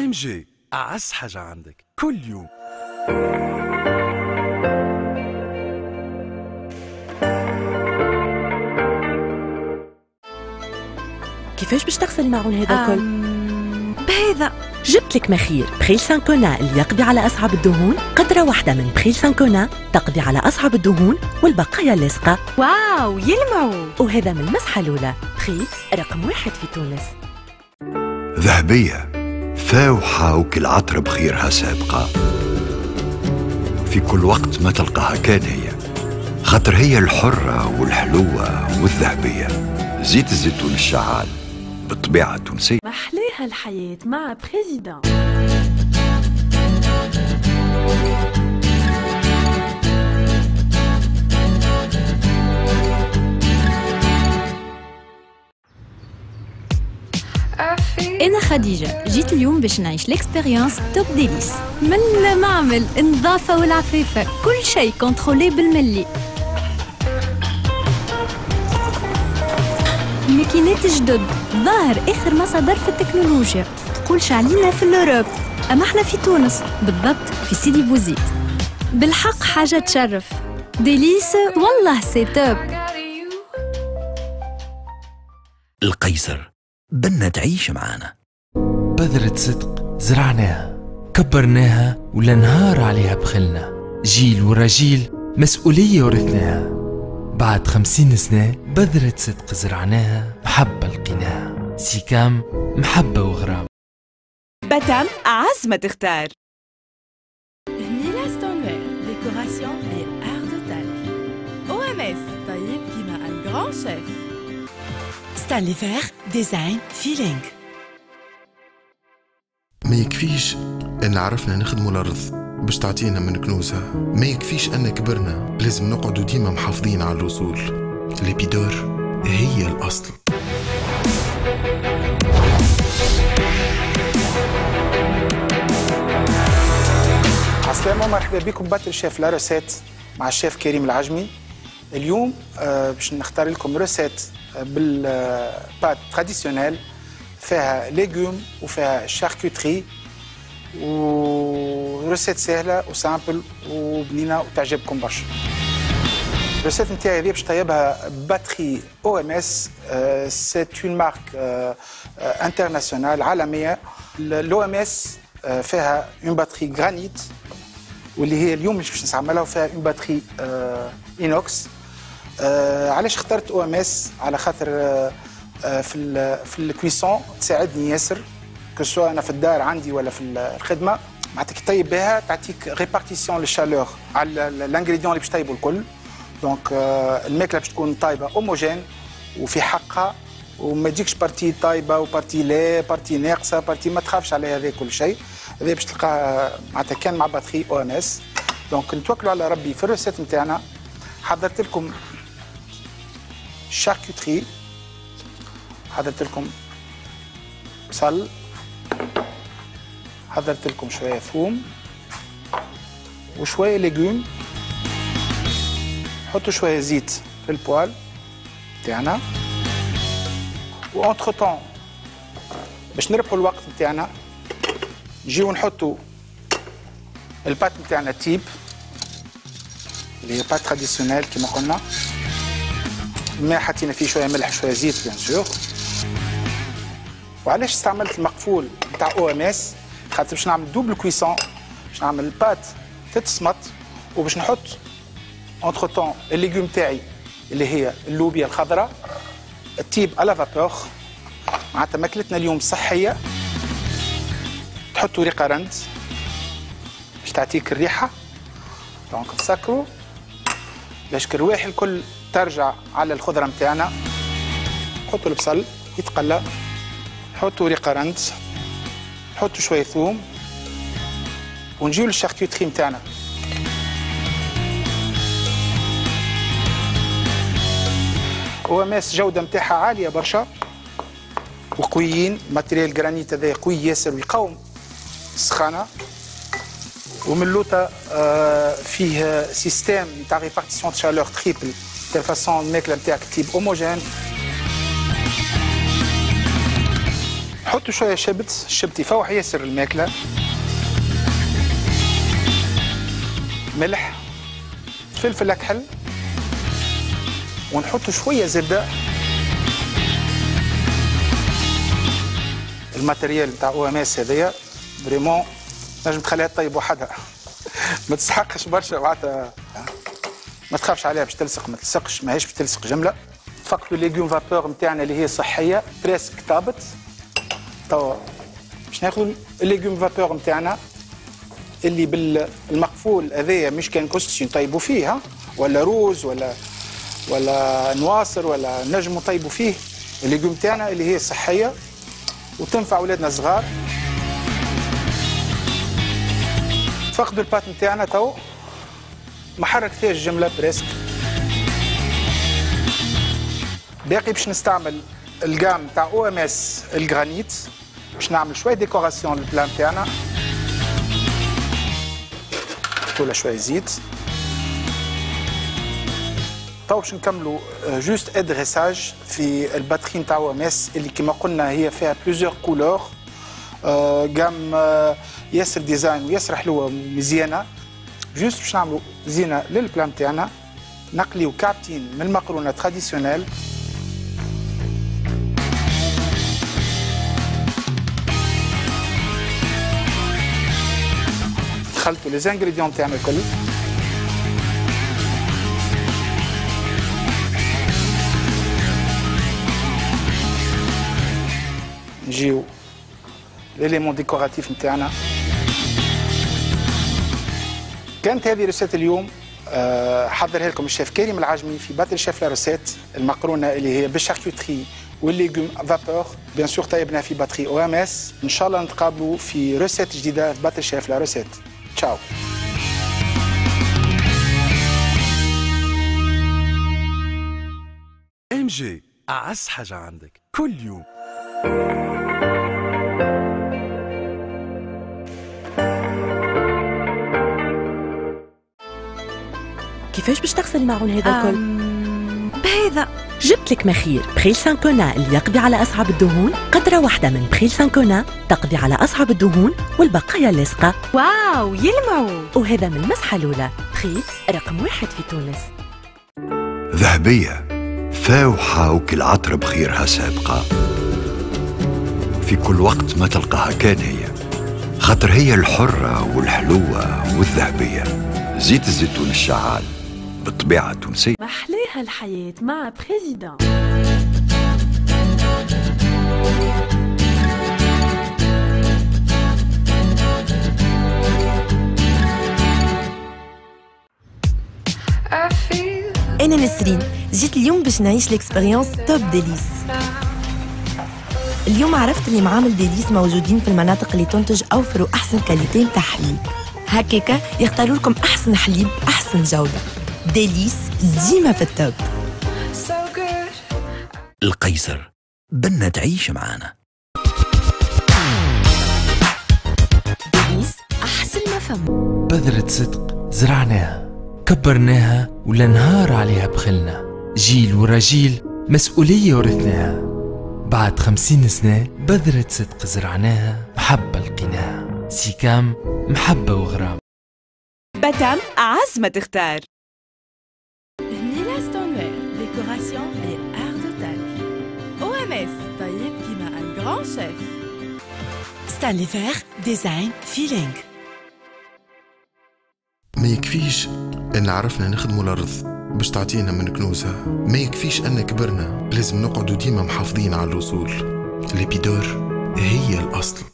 إم جي أعز حاجة عندك كل يوم. كيفاش باش تغسل الماعون هذا الكل؟ بهذا. جبت لك مخير. بخيل سانكونا اللي يقضي على أصعب الدهون. قطرة واحدة من بخيل سانكونا تقضي على أصعب الدهون والبقايا اللاصقة. واو يلمعوا وهذا من المسحة الأولى. بخيل رقم واحد في تونس. ذهبية. فاوحة وكل عطر بخيرها سابقة. في كل وقت ما تلقاها كان هي خاطر هي الحرة والحلوة والذهبية. زيت الزيتون الشعال بالطبيعة التونسية محليها الحياة مع بريزيدان. أنا خديجة. جيت اليوم باش نعيش l'expérience top ديليس من المعمل النظافة والعفافة. كل شيء contrôlé بالملي. ماكينات جدد. ظاهر آخر مصادر في التكنولوجيا. تقولش علينا في l'Europe. أما إحنا في تونس. بالضبط في سيدي بوزيد. بالحق حاجة تشرف. ديليس والله c'est top القيصر. بنا تعيش معانا. بذرة صدق زرعناها كبرناها ولا نهار عليها بخلنا. جيل ورا جيل مسؤولية ورثناها. بعد خمسين سنة بذرة صدق زرعناها محبة لقيناها. سيكام محبة وغرام. بتم أعز ما تختار. هنيلا ستونويل ديكوراسيون et art total OMS طيب كيما un grand chef. ستانلي فير ديزاين فيلينغ ما يكفيش إن عرفنا نخدموا الأرض باش تعطينا من كنوزها. ما يكفيش أن كبرنا لازم نقعدوا ديما محافظين على الوصول. ليبيدور هي الأصل. عسلامة مرحبا بكم باتل chef La Recette مع الشيف كريم العجمي. اليوم آه، باش نختار لكم recette بال pâtes traditionnelles فيها légumes وفيها charcuterie و recette سهلة و simple وبنينة وتعجبكم برشا ال recette نتاعي هذه باش طيبها batterie OMS c'est une marque internationale عالمية ال OMS فيها une batterie granite واللي هي اليوم باش نستعملها وفيها une batterie inox آه علاش اخترت OMS على خاطر آه آه في في ال cuisson تساعدني ياسر كو أنا في الدار عندي ولا في الخدمة. معناتها كي طيب بها تعطيك répartition لل chaleur على les ingrédients اللي باش طيبوا الكل. donc آه الماكلة باش تكون طايبه homogène وفي حقها وما تجيكش partie طايبه و partie لا partie ناقصة partie ما تخافش على هذا كل شيء. هذا باش تلقاه معناتها كان مع batterie OMS donc نتوكلوا على ربي في ال recette نتاعنا. حضرت لكم charcuterie حضرت لكم بصل حضرت لكم شوية ثوم وشوية légumes حطوا شوية زيت في ال poêle. تاعنا. و entre-temps باش نربحوا الوقت نتاعنا نجيو نحطوا ال pâtes نتاعنا type اللي هي pâtes traditionnelles كما قلنا. الماء حطينا فيه شوية ملح شوية زيت bien sûr وعلاش استعملت المقفول نتاع OMS خاطر باش نعمل double cuisson باش نعمل ال pâtes تتسمط وباش نحط entre-temps ال légumes تاعي اللي هي اللوبيا الخضراء الطيب على vapeur معناتها ماكلتنا اليوم صحية. تحطوا ريقه رند باش تعطيك الريحة. donc تسكروا باش كرواح الكل ترجع على الخضرة نتاعنا حطوا البصل يتقلى حطوا ريقة رند حطوا شوية ثوم ونجيو لل charcuterie نتاعنا OMS جودة نتاعها عالية برشا وقويين matériel granite هذا قوي ياسر ويقاوم السخانة ومن اللوطة آه فيه système نتاع répartition chaleur triple تاع façon الماكلة نتاعك طيب homogène نحطوا شوية شبت الشبت يفوح ياسر الماكلة. ملح فلفل أكحل. ونحطوا شوية زبدة. ال matériel نتاع OMS هذايا vraiment نجم تخليها طيب وحدها. ما تستحقش برشا معناتها ما تخافش عليها باش تلصق ما تلصقش ماهيش باش تلصق جملة. فقط ليغيوم فابور نتاعنا اللي هي صحية بريسك طابت توا باش ناخذ الليغيوم فابور نتاعنا اللي بالمقفول هذايا مش كان كوستشي نطيبوا فيه ها؟ ولا روز ولا ولا نواصر ولا نجم نطيبوا فيه. الليغيوم تاعنا اللي هي صحية وتنفع اولادنا الصغار فقدوا البات نتاعنا تو. ما حركتهاش الجملة presque. باقي باش نستعمل ال gamme تاع OMS ال granite باش نعمل شوية décoration لل plat تاعنا. ولا شوية زيت. تو باش نكملوا juste dressage في ال batterie نتاع OMS اللي كما قلنا هي فيها plusieurs couleurs gamme ياسر design وياسر حلوة مزيانه juste باش نعملوا زينة لل plat تاعنا نقليو كعبتين من المقرونه traditionnelle. خلطوا les ingrédients تاعنا الكل. نجيو les éléments décoratifs نتاعنا كانت هذه رسالة اليوم أه حضرها لكم الشيف كريم العجمي في باتل شيف La Recette المقرونة اللي هي بال charcuterie وال légumes vapeur. Bien sûr طيبنا في batterie OMS إن شاء الله نتقابلوا في recette جديدة في باتل شيف La Recette ciao ام جي اعز حاجة عندك كل يوم كيفاش باش تغسل الماعون هذا الكل؟ بهذا. جبت لك مخير. بخيل سانكونا اللي يقضي على أصعب الدهون. قطرة واحدة من بخيل سانكونا تقضي على أصعب الدهون والبقايا اللاصقة واو يلمعوا. وهذا من المسحة الأولى. بخيل رقم واحد في تونس. ذهبية. فاوحة وكل عطر بخيرها سابقة. في كل وقت ما تلقاها كان هي. خاطر هي الحرة والحلوة والذهبية. زيت الزيتون الشعال. بالطبيعة التونسية. محليها الحياة مع بريزيدان. أنا نسرين جيت اليوم باش نعيش l'expérience top ديليس اليوم عرفت اللي معامل ديليس موجودين في المناطق اللي تنتج أوفر وأحسن qualité متاع حليب. هكاكا يختاروا لكم أحسن حليب أحسن جودة. ديليس ديما في ال top القيصر. بنا تعيش معانا. ديليس أحسن ما فم بذرة صدق زرعناها كبرناها ولا نهار عليها بخلنا. جيل ورا جيل مسؤولية ورثناها. بعد خمسين سنة بذرة صدق زرعناها محبة لقيناها. سيكام محبة وغرام. بتم أعز ما تختار. Grand chef. ستانلي فير ديزاين فيلينغ ما يكفيش إن عرفنا نخدموا الأرض باش تعطينا من كنوزها. ما يكفيش أن كبرنا لازم نقعدوا ديما محافظين على الاصول ليبيدور هي الأصل.